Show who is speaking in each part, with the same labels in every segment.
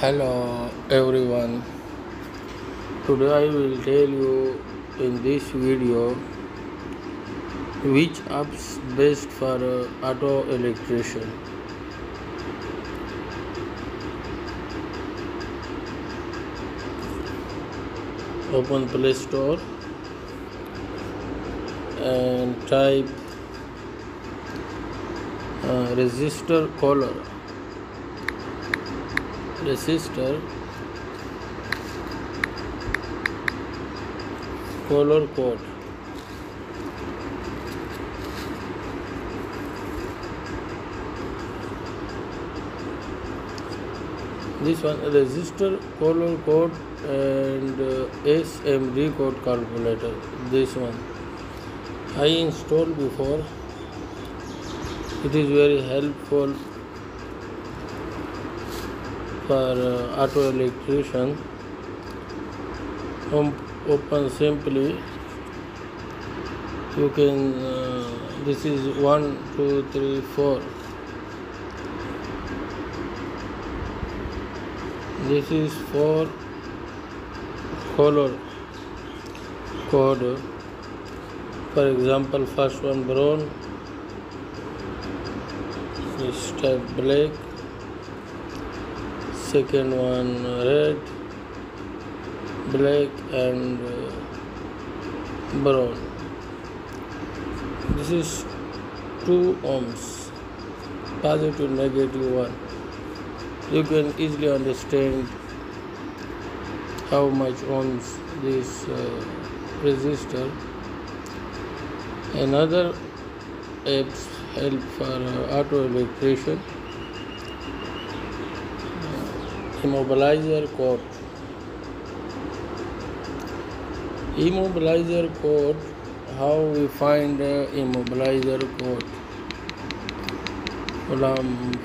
Speaker 1: Hello everyone. Today I will tell you in this video which apps best for uh, auto electrician. Open Play Store and type uh, resistor color. Resistor color code. This one resistor color code and uh, SMD code calculator. This one I installed before. It is very helpful for uh, auto electrician. Open simply. You can. Uh, this is one, two, three, four. This is for color code. For example, first one brown, this type black, second one red, black and uh, brown. This is 2 ohms, positive, negative one. You can easily understand how much ohms this uh, resistor. Another apps help for uh, auto electrician. Immobiliser code immobiliser code how we find immobiliser code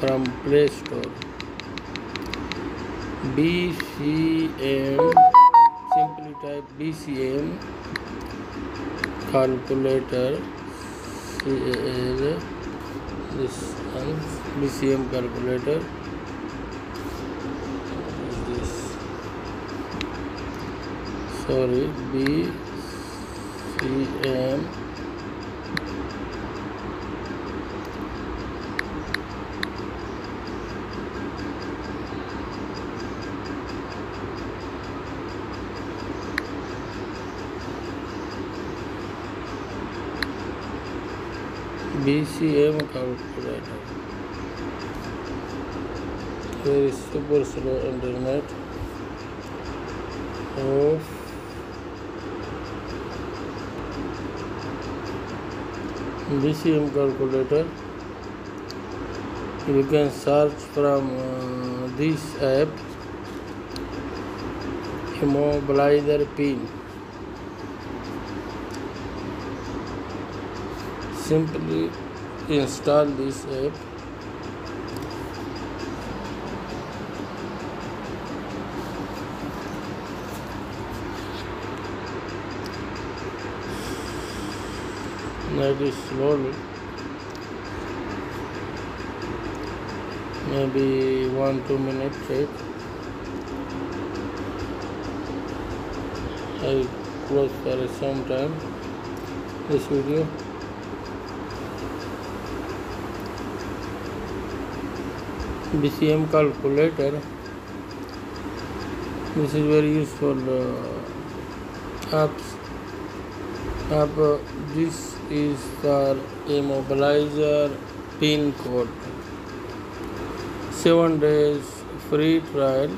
Speaker 1: from Play Store B C M simply type B C M calculator B C M calculator sorry BCM BCM calculator. Here is super slow internet. Of BCM calculator. You can search from uh, this app immobilizer pin. Simply install this app. Maybe slowly. Maybe one two minutes take. I close for some time this video. BCM calculator. This is very useful uh, apps. App. Uh, this is for immobilizer pin code. Seven days free trial.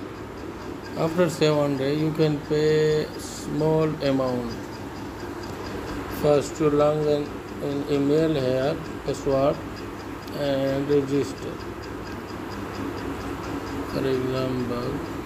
Speaker 1: After seven days, you can pay small amount. First, you log an, an email here, password, and register. For example,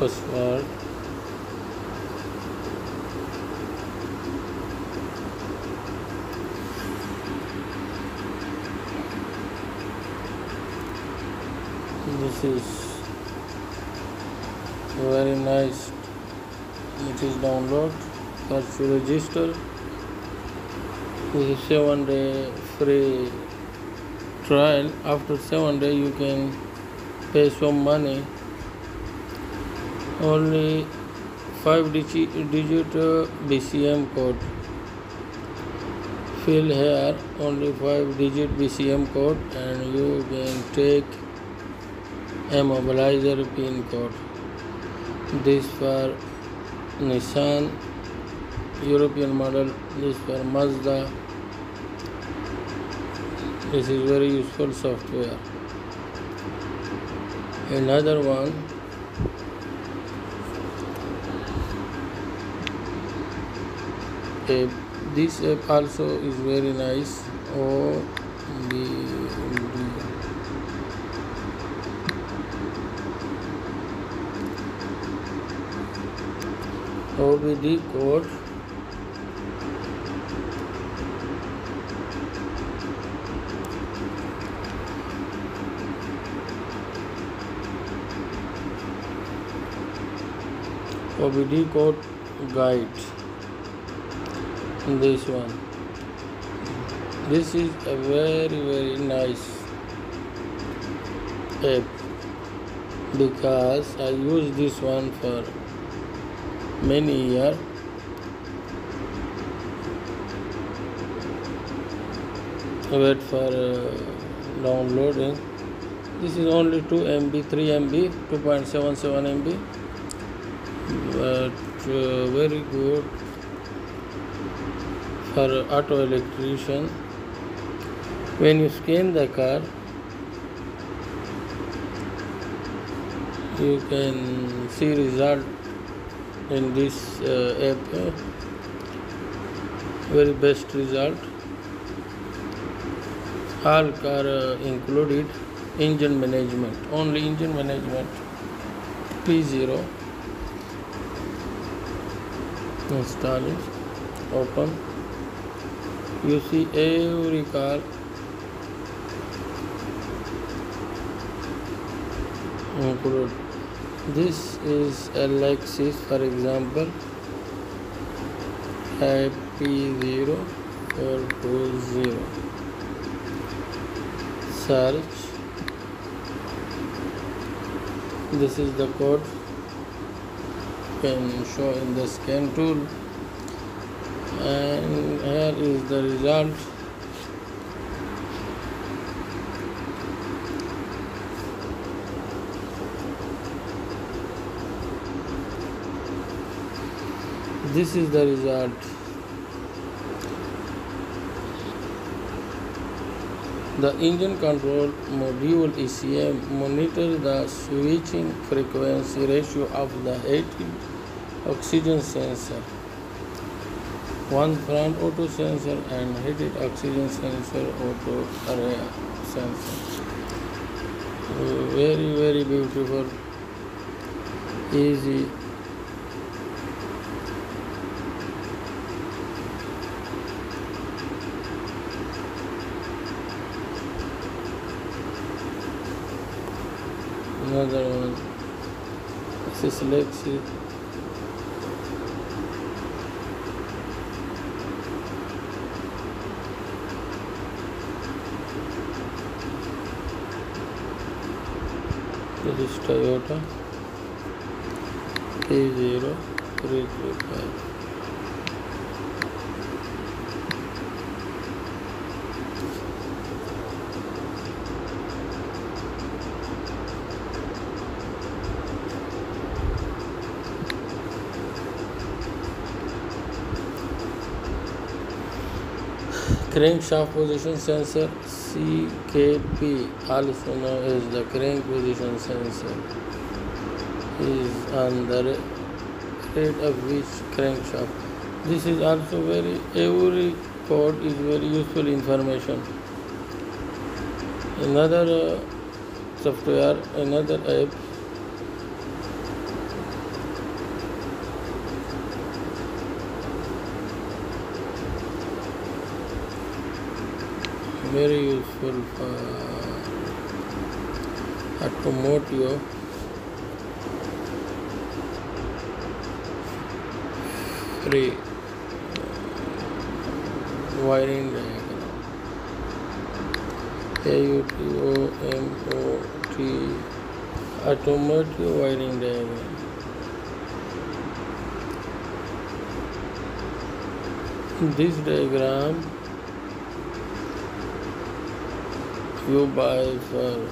Speaker 1: password this is very nice it is download first you register this is seven day free trial after seven day you can pay some money only five digit, digit uh, BCM code. Fill here only five digit BCM code and you can take a mobilizer pin code. This for Nissan European model this for Mazda. This is very useful software. Another one app this app also is very nice. Oh the, the OBD code. OBD code guide this one. This is a very very nice app because I use this one for many years wait for uh, downloading. This is only 2 MB 3 MB 2.77 MB but uh, very good for auto electrician. When you scan the car you can see result in this uh, app. Very best result. All car uh, included. Engine management. Only engine management. P0 install it. Open you see every car. Include. This is a Lexus for example. IP0420 search. This is the code. Can show in the scan tool and here is the result. This is the result. The engine control module ECM monitors the switching frequency ratio of the heated oxygen sensor one front auto sensor and heated oxygen sensor auto array sensor. Very very beautiful easy. Another one. This is Lexi this Toyota 3035 crank shaft position sensor CKP also known as the crank position sensor. Is on the rate of which crankshaft this is also very every code is very useful information. Another uh, software another app very useful for automotive free wiring diagram A-U-T-O-M-O-T automotive wiring diagram this diagram you buy for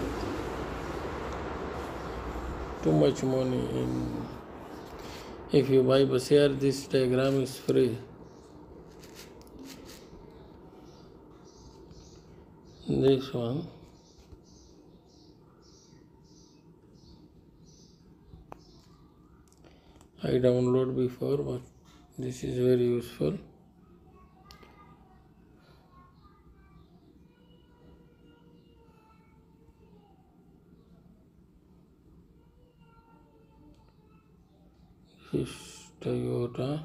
Speaker 1: too much money in if you buy but here this diagram is free. This one. I download before but this is very useful Toyota.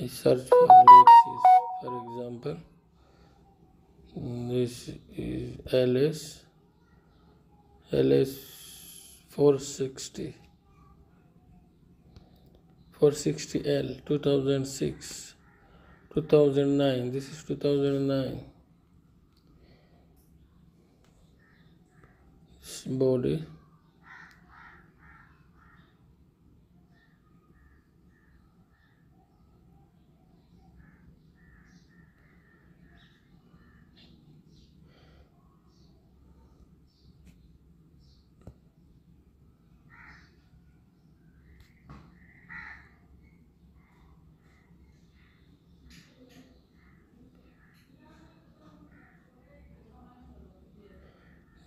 Speaker 1: I search for Lexus for example. This is LS LS 460 460L 2006 2009 this is 2009 this body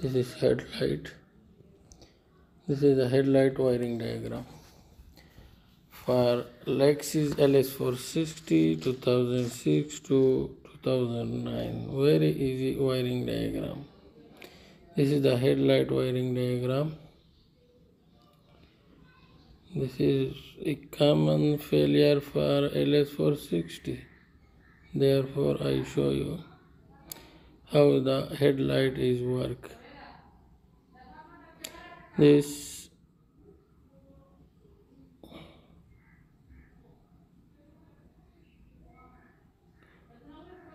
Speaker 1: this is headlight. This is the headlight wiring diagram. For Lexus LS460 2006 to 2009 very easy wiring diagram. This is the headlight wiring diagram. This is a common failure for LS460 therefore I show you how the headlight is work this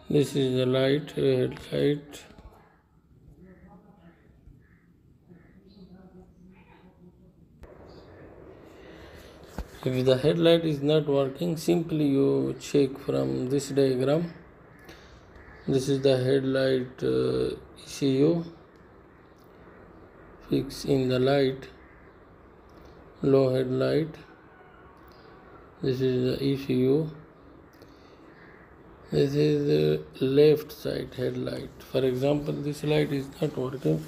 Speaker 1: this is the light headlight if the headlight is not working simply you check from this diagram. This is the headlight uh, ECU fix in the light low headlight this is the ECU this is the left side headlight for example this light is not working.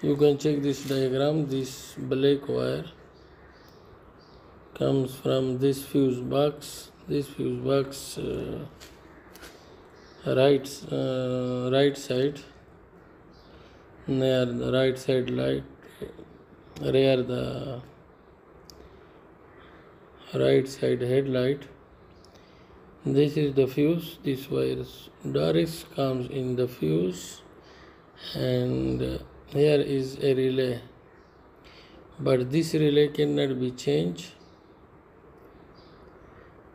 Speaker 1: You can check this diagram. This black wire comes from this fuse box. This fuse box uh, right uh, right side near the right side light rear the right side headlight. This is the fuse this wire direct comes in the fuse and here is a relay. But this relay cannot be changed.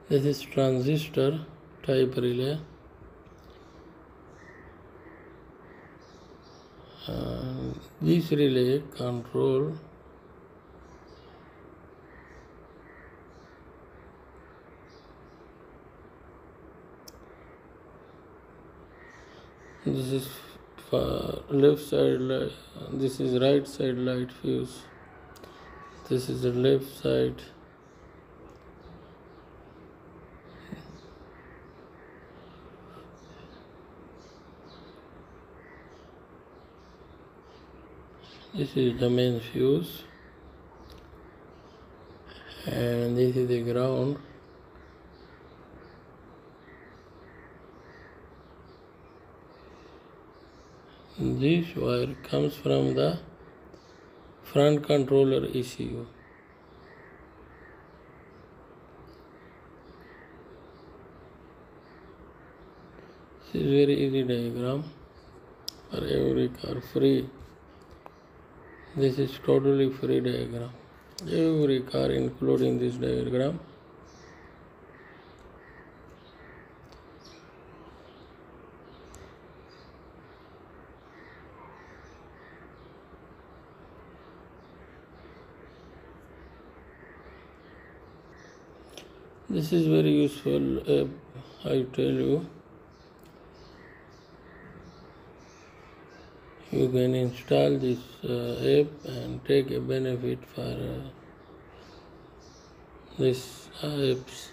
Speaker 1: This is transistor type relay uh, this relay control this is left side light this is right side light fuse this is the left side this is the main fuse. And this is the ground. This wire comes from the front controller ECU This is very easy diagram. For every car free. This is totally free diagram. Every car including this diagram. This is very useful app, I tell you. You can install this uh, app and take a benefit for uh, this apps.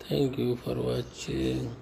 Speaker 1: Thank you for watching.